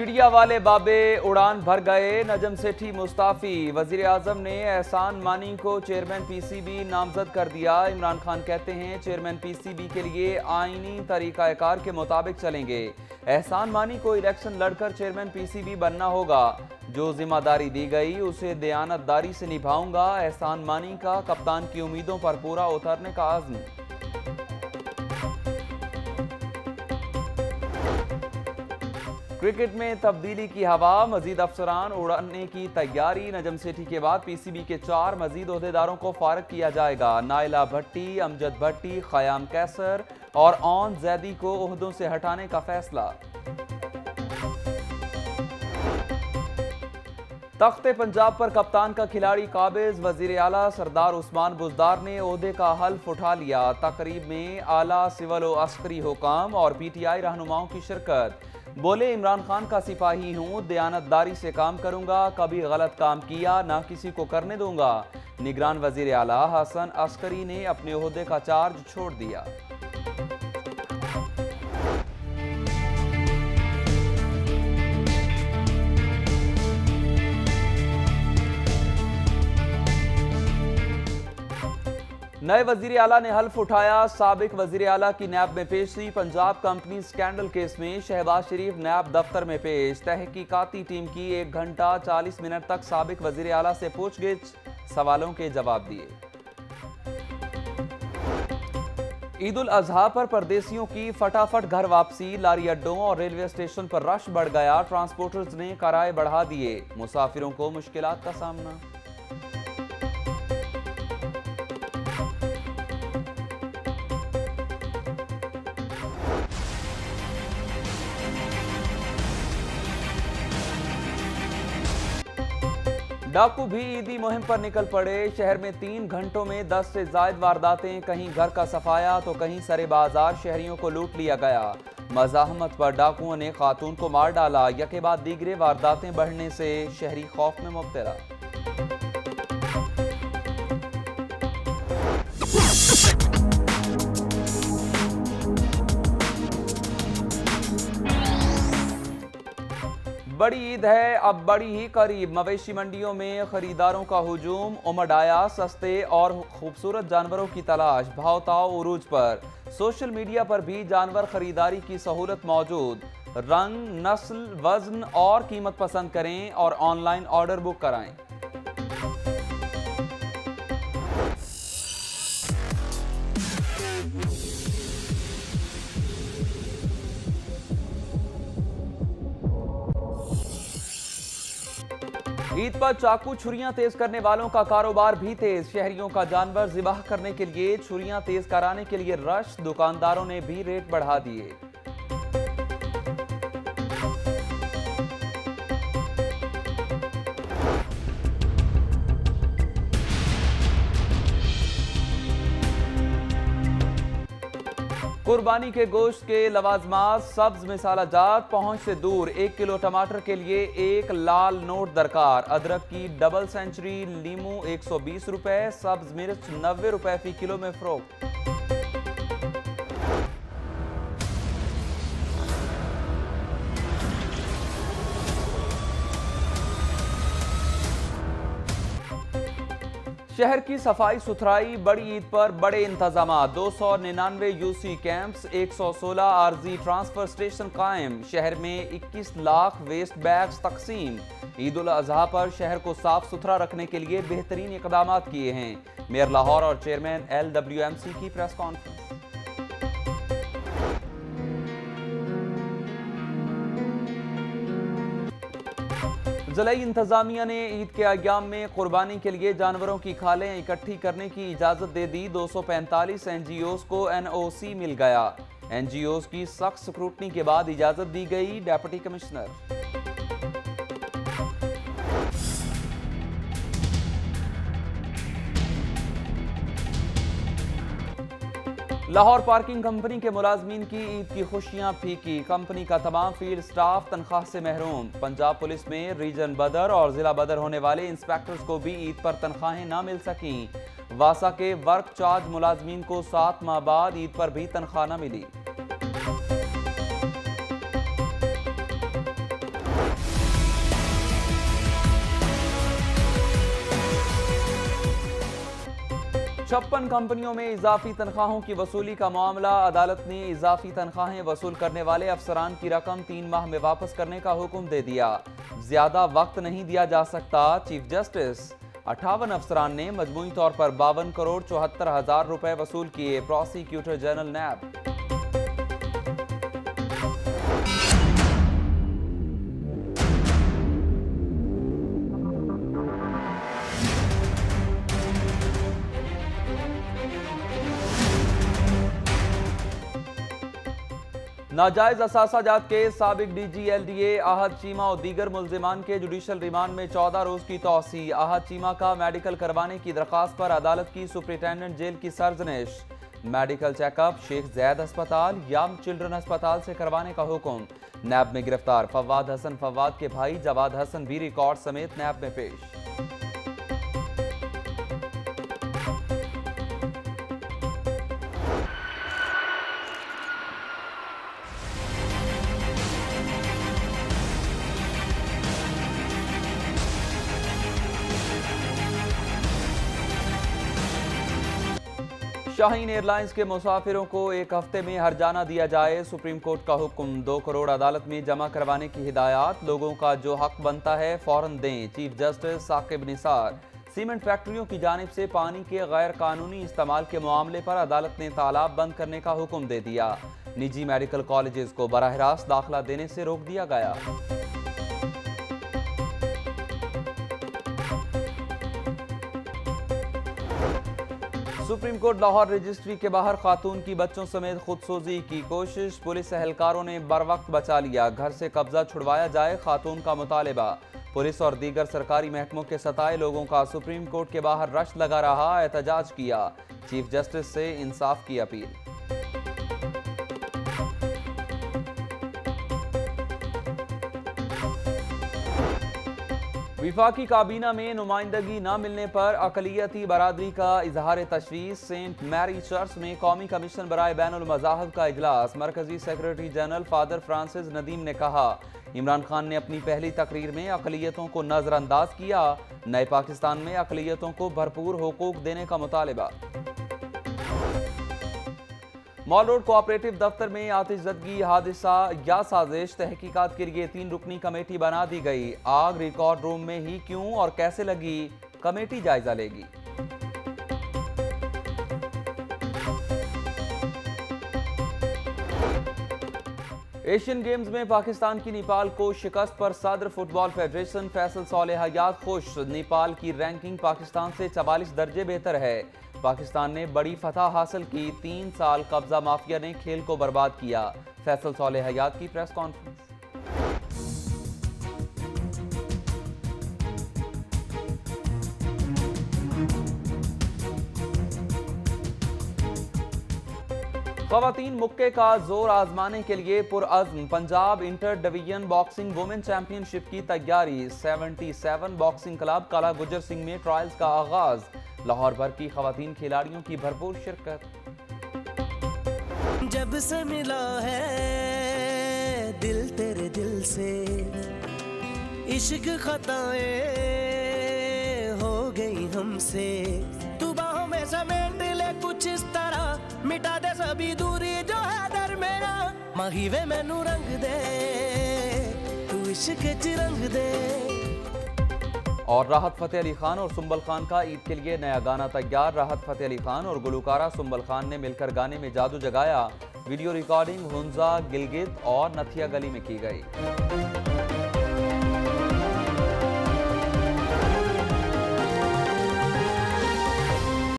چڑیا والے بابے اڑان بھر گئے۔ نجم سیٹھی مستعفی۔ وزیر اعظم نے احسان مانی کو چیئرمین پی سی بی نامزد کر دیا۔ عمران خان کہتے ہیں، چیئرمین پی سی بی کے لیے آئینی طریقہ کار کے مطابق چلیں گے۔ احسان مانی کو الیکشن لڑ کر چیئرمین پی سی بی بننا ہوگا۔ جو ذمہ داری دی گئی، اسے دیانت داری سے نبھاؤں گا۔ احسان مانی کا کپتان کی امیدوں پر پورا اترنے کا عزم۔ کرکٹ میں تبدیلی کی ہوا، مزید افسران اڑانے کی تیاری۔ نجم سیٹھی کے بعد پی سی بی کے چار مزید عہدیداروں کو فارغ کیا جائے گا۔ نائلہ بھٹی، امجد بھٹی، خیام کیسر اور اون زیدی کو عہدوں سے ہٹانے کا فیصلہ۔ تخت پنجاب پر کپتان کا کھلاڑی قابض۔ وزیر اعلیٰ سردار عثمان بزدار نے عہدے کا حلف اٹھا لیا۔ تقریب میں اعلیٰ سول و عسکری حکام اور پی ٹی آئی رہنماؤں کی شرکت۔ بولے، عمران خان کا سپاہی ہوں دیانت داری سے کام کروں گا، کبھی غلط کام کیا، نہ کسی کو کرنے دوں گا۔ نگران وزیر اعلیٰ حسن عسکری نے اپنے عہدے کا چارج چھوڑ دیا۔ نئے وزیر اعلیٰ نے حلف اٹھایا۔ سابق وزیر اعلیٰ کی نیب میں پیشی پنجاب کمپنی سکینڈل کیس میں شہباز شریف نیب دفتر میں پیش۔ تحقیقاتی ٹیم کی ایک گھنٹہ چالیس منٹ تک سابق وزیر اعلیٰ سے پوچھ گچھ سوالوں کے جواب دیے۔ عید الاضحیٰ پر پردیسیوں کی فٹافٹ گھر واپسی، لاری اڈوں اور ریلوے اسٹیشن پر رش بڑھ گیا۔ ٹرانسپورٹرز نے کرائے بڑھا دیے۔ مسافروں کو مشکلات کا سامنا۔ ڈاکو بھی عیدی مہم پر نکل پڑے۔ شہر میں تین گھنٹوں میں دس سے زائد وارداتیں، کہیں گھر کا صفایا تو کہیں سرے بازار شہریوں کو لوٹ لیا گیا۔ مزاحمت پر ڈاکوؤں نے خاتون کو مار ڈالا۔ یکے بعد دیگرے وارداتیں بڑھنے سے شہری خوف میں مبتلا۔ بڑی عید ہے، اب بڑی ہی قریب۔ مویشی منڈیوں میں خریداروں کا ہجوم امڈ آیا سستے اور خوبصورت جانوروں کی تلاش، بھاؤتاؤ عروج پر۔ سوشل میڈیا پر بھی جانور خریداری کی سہولت موجود۔ رنگ، نسل، وزن اور قیمت پسند کریں اور آن لائن آرڈر بک کرائیں۔ عید پر چاکو چھریاں تیز کرنے والوں کا کاروبار بھی تیز۔ شہریوں کا جانور ذبح کرنے کے لیے چھریاں تیز کرانے کے لیے رش۔ دکانداروں نے بھی ریٹ بڑھا دیے۔ قربانی کے گوشت کے لوازمات، سبز مسالہ جات پہنچ سے دور۔ ایک کلو ٹماٹر کے لیے ایک لال نوٹ درکار۔ ادرک کی ڈبل سینچری، لیمو ایک سو بیس روپے، سبز مرچ نوے روپے فی کلو میں فروخت۔ شہر کی صفائی ستھرائی بڑی عید پر بڑے انتظامات۔ دو سو ننانوے یو سی کیمپس، ایک سو سولہ عارضی ٹرانسفر سٹیشن قائم۔ شہر میں اکیس لاکھ ویسٹ بیگز تقسیم۔ عید الاضحیٰ پر شہر کو صاف ستھرا رکھنے کے لیے بہترین اقدامات کیے ہیں۔ میئر لاہور اور chairman L W M C کی پریس کانفرنس۔ ضلعی انتظامیہ نے عید کے ایام میں قربانی کے لیے جانوروں کی کھالیں اکٹھی کرنے کی اجازت دے دی۔ دو سو پینتالیس این جی اوز کو این او سی مل گیا۔ این جی اوز کی سخت سکروٹنی کے بعد اجازت دی گئی deputy commissioner. Lahore parking company کے ملازمین کی عید کی خوشیاں پھیکی۔ کمپنی کا تمام فیلڈ سٹاف تنخواہ سے محروم۔ پنجاب پولیس میں ریجن بدر اور ضلع بدر ہونے والے انسپیکٹرز کو بھی عید پر تنخواہیں نہ مل سکیں۔ واسا کے ورک چارج ملازمین کو سات ماہ بعد عید پر بھی تنخواہ نہ ملی۔ چھپن کمپنیوں میں اضافی تنخواہوں کی وصولی کا معاملہ، عدالت نے اضافی تنخواہیں وصول کرنے والے افسران کی رقم تین ماہ میں واپس کرنے کا حکم دے دیا۔ زیادہ وقت نہیں دیا جا سکتا، چیف جسٹس۔ اٹھاون افسران نے مجموعی طور پر باون کروڑ چوہتر ہزار روپے وصول کیے۔ پروسیکیوٹر جنرل نیب ناجائز اساسہ جات کے سابق D G L D A Ahad Cheema اور دیگر ملزمان کے جوڈیشل ریمانڈ میں چودہ روز کی توسیع۔ آہد چیمہ کا میڈیکل کروانے کی درخواست پر عدالت کی سپریٹینڈنٹ جیل کی سرزنش۔ میڈیکل چیک اپ شیخ زید ہسپتال، یام چلڈرن ہسپتال سے کروانے کا حکم۔ نیب میں گرفتار فواد حسن فواد کے بھائی جواد حسن بھی ریکارڈ سمیت نیب میں پیش۔ شاہین ایئر لائنز کے مسافروں کو ایک ہفتے میں ہر جانا دیا جائے۔ سپریم کورٹ کا حکم، دو کروڑ عدالت میں جمع کروانے کی ہدایات۔ لوگوں کا جو حق بنتا ہے فوراں دیں۔ Chief justice Saqib Nisar. Cement فیکٹریوں کی جانب سے پانی کے غیر قانونی استعمال کے معاملے پر عدالت نے تالاب بند کرنے کا حکم دے دیا۔ نجی میڈیکل کالجز کو براہ راست داخلہ دینے سے روک دیا گیا۔ سپریم کورٹ لاہور رجسٹری کے باہر خاتون کی بچوں سمیت خودسوزی کی کوشش، پولیس اہلکاروں نے بر وقت بچا لیا۔ گھر سے قبضہ چھڑوایا جائے خاتون کا مطالبہ۔ پولیس اور دیگر سرکاری محکموں کے ستائے لوگوں کا سپریم کورٹ کے باہر رش لگا رہا، احتجاج کیا۔ چیف جسٹس سے انصاف کی اپیل۔ وفاقی کابینہ میں نمائندگی نہ ملنے پر اقلیتی برادری کا اظہار تشویش، سینٹ میری چرچ میں قومی کمیشن برائے بین المذاہب کا اجلاس، مرکزی secretary general father Francis Nadeem نے کہا۔ عمران خان نے اپنی پہلی تقریر میں اقلیتوں کو نظر انداز کیا۔ نئے پاکستان میں اقلیتوں کو بھرپور حقوق دینے کا مطالبہ۔ مال روڈ کوآپریٹو دفتر میں آتش زدگی حادثہ یا سازش، تحقیقات کے لیے تین رکنی کمیٹی بنا دی گئی۔ آگ ریکارڈ روم میں ہی کیوں اور کیسے لگی؟ کمیٹی جائزہ لے گی۔ ایشین گیمز میں پاکستان کی نیپال کو شکست پر صدر football federation Faisal Saleh Hayat خوش۔ نیپال کی رینکنگ پاکستان سے چوالیس درجے بہتر ہے۔ پاکستان نے بڑی فتح حاصل کی، تین سال قبضہ مافیا نے کھیل کو برباد کیا۔ فیصل صالح حیات کی پریس کانفرنس۔ خواتین مکے کا زور آزمانے کے لیے پرعزم Punjab inter division boxing woman championship کی تیاری۔ سیونٹی سیون باکسنگ کلب کالا گجر سنگھ میں ٹرائلز کا آغاز۔ لاہور بھر کی خواتین کھلاڑیوں کی بھرپور شرکت۔ جب سے ملا ہے دل تیرے دل سے، عشق خطائیں ہو گئی ہم سے۔ تو باہوں میں سمیٹ لے کچھ اس طرح، مٹا دے سبھی دوری جو ہے در میرا۔ مہیوے میں نو رنگ دے، تو عشق چرنگ دے۔ اور راحت فتح علی خان اور سنبل خان کا عید کے لیے نیا گانا تیار۔ راحت فتح علی خان اور گلوکارہ سنبل خان نے مل کر گانے میں جادو جگایا۔ ویڈیو ریکارڈنگ ہنزا، گلگت اور نتھیا گلی میں کی گئی۔